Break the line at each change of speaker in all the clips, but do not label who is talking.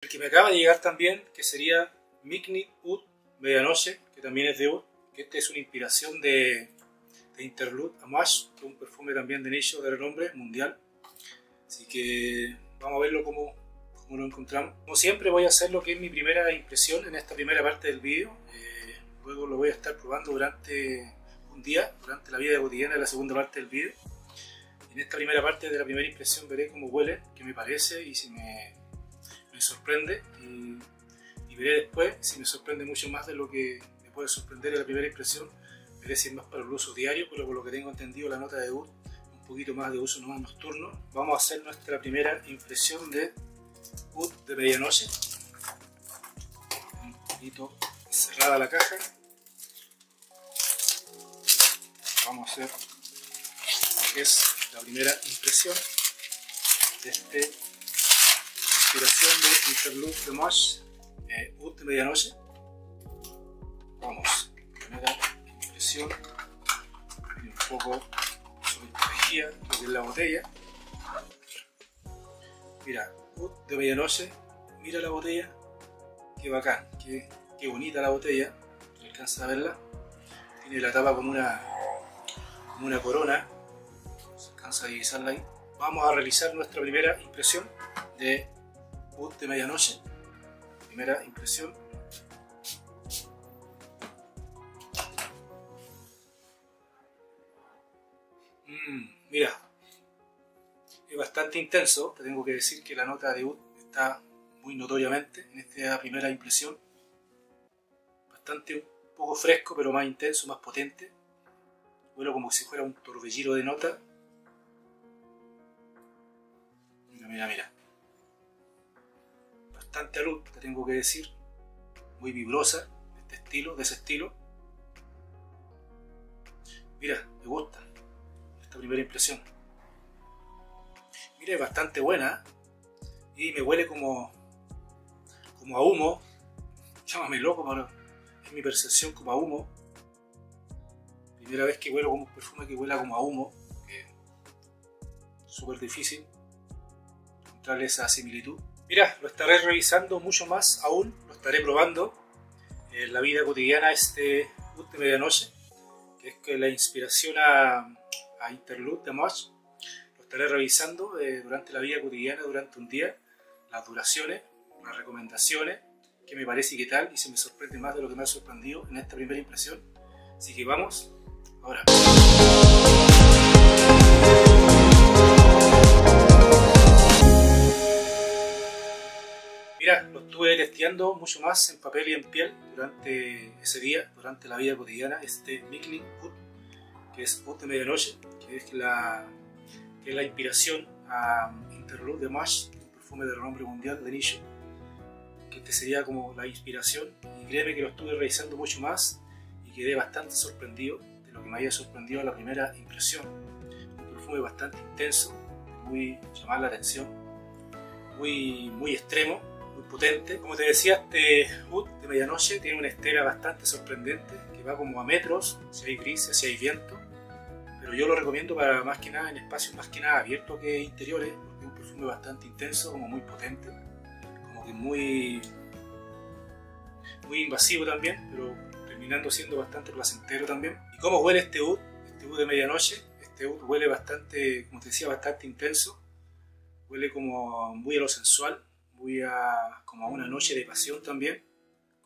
El que me acaba de llegar también, que sería Mikni Ud Medianoche, que también es de Ud, que este es una inspiración de, de Interlude Amash, que es un perfume también de nicho de renombre mundial. Así que vamos a verlo como, como lo encontramos. Como siempre voy a hacer lo que es mi primera impresión en esta primera parte del vídeo. Eh, luego lo voy a estar probando durante un día, durante la vida cotidiana de la segunda parte del vídeo. En esta primera parte de la primera impresión veré cómo huele, qué me parece y si me, sorprende. Y, veré después si me sorprende mucho más de lo que me puede sorprender en la primera impresión. Veré si es más para el uso diario, pero por lo que tengo entendido la nota de Ud un poquito más de uso más nocturno. Vamos a hacer nuestra primera impresión de Ud de medianoche. Un poquito cerrada la caja. Vamos a hacer lo que es la primera impresión de esta inspiración de Interlude de Mosh eh, de medianoche. Vamos, primera impresión un poco sobreprotegida lo que es la botella. Mira, Ud de medianoche, mira la botella, qué bacán, qué, qué bonita la botella, alcanza a verla. Tiene la tapa como una, como una corona a divisarla ahí. Vamos a realizar nuestra primera impresión de Wood de medianoche. Primera impresión. Mm, mira, es bastante intenso. Te tengo que decir que la nota de Wood está muy notoriamente en esta primera impresión. Bastante un poco fresco, pero más intenso, más potente. Bueno, como si fuera un torbellino de nota mira, mira. Bastante luz, te tengo que decir. Muy vibrosa, de este estilo, de ese estilo. Mira, me gusta esta primera impresión. Mira, es bastante buena. Y me huele como, como a humo. Llámame loco, pero es mi percepción como a humo. Primera vez que huelo como un perfume que huela como a humo. Súper difícil esa similitud. Mira, lo estaré revisando mucho más aún, lo estaré probando en la vida cotidiana este Wood de medianoche, que es que la inspiración a, a Interlude de Mosh. Lo estaré revisando eh, durante la vida cotidiana, durante un día, las duraciones, las recomendaciones, qué me parece y qué tal, y se me sorprende más de lo que me ha sorprendido en esta primera impresión. Así que vamos, ahora. Estuve testeando mucho más en papel y en piel durante ese día, durante la vida cotidiana, este Mikling Wood, que es Wood de medianoche, que es la, que es la inspiración a Interlude de Mash, un perfume de renombre mundial de nicho, que este sería como la inspiración, y créeme que lo estuve revisando mucho más y quedé bastante sorprendido de lo que me había sorprendido a la primera impresión. Un perfume bastante intenso, muy llamar la atención, muy, muy extremo, potente. Como te decía, este Wood de medianoche tiene una estela bastante sorprendente que va como a metros, si hay brisa, si hay viento. Pero yo lo recomiendo para más que nada en espacios más que nada abiertos que interiores, porque es un perfume bastante intenso, como muy potente, como que muy, muy invasivo también, pero terminando siendo bastante placentero también. ¿Y cómo huele este Wood? Este Wood de medianoche, este Wood huele bastante, como te decía, bastante intenso. Huele como muy a lo sensual, voy a, como a una noche de pasión también,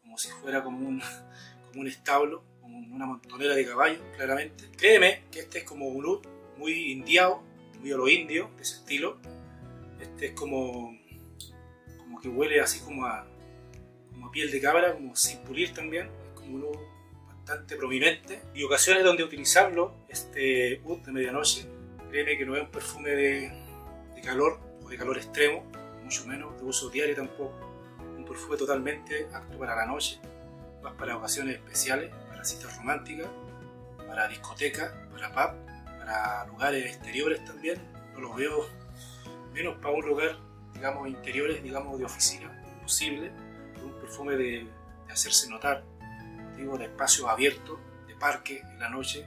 como si fuera como un, como un establo, como una montonera de caballos, claramente. Créeme que este es como un look muy indiado, muy a lo indio, de ese estilo. Este es como, como que huele así como a, como a piel de cabra, como sin pulir también. Es como un look bastante prominente. Y ocasiones donde utilizarlo, este wood de medianoche, créeme que no es un perfume de, de calor o de calor extremo, mucho menos de uso diario tampoco. Un perfume totalmente apto para la noche, más para ocasiones especiales, para citas románticas, para discotecas, para pub, para lugares exteriores también. No lo veo menos para un lugar, digamos, interiores, digamos, de oficina, posible. Un perfume de, de hacerse notar, motivo de espacios abiertos, de parque en la noche,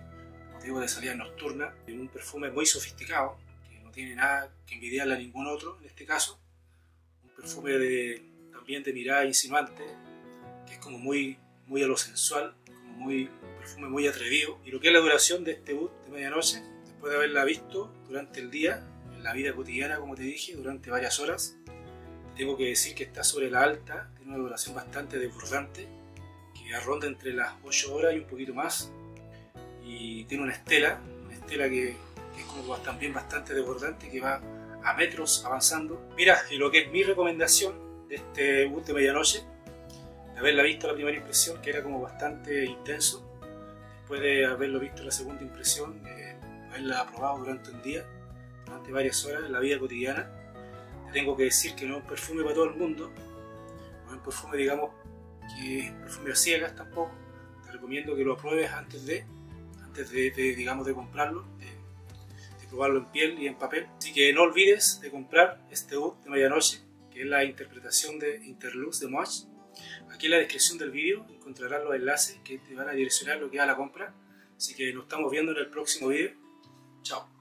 motivo de salida nocturna. Un perfume muy sofisticado, que no tiene nada que envidiarle a ningún otro en este caso perfume de, también de mirada insinuante, que es como muy, muy a lo sensual, como muy, un perfume muy atrevido. Y lo que es la duración de este boot de medianoche, después de haberla visto durante el día, en la vida cotidiana, como te dije, durante varias horas, tengo que decir que está sobre la alta, tiene una duración bastante desbordante, que ronda entre las 8 horas y un poquito más, y tiene una estela, una estela que, que es como también bastante desbordante, que va a metros avanzando. Mira, y lo que es mi recomendación de este boot de medianoche, de haberla visto la primera impresión, que era como bastante intenso, después de haberlo visto la segunda impresión, eh, haberla probado durante un día, durante varias horas en la vida cotidiana, te tengo que decir que no es un perfume para todo el mundo, no es un perfume, digamos, que es perfume a ciegas tampoco. Te recomiendo que lo pruebes antes de, antes de, digamos, de comprarlo, probarlo en piel y en papel. Así que no olvides de comprar este book de medianoche, que es la interpretación de Interlux de Moach. Aquí en la descripción del vídeo encontrarás los enlaces que te van a direccionar lo que es a la compra. Así que nos estamos viendo en el próximo vídeo. Chao.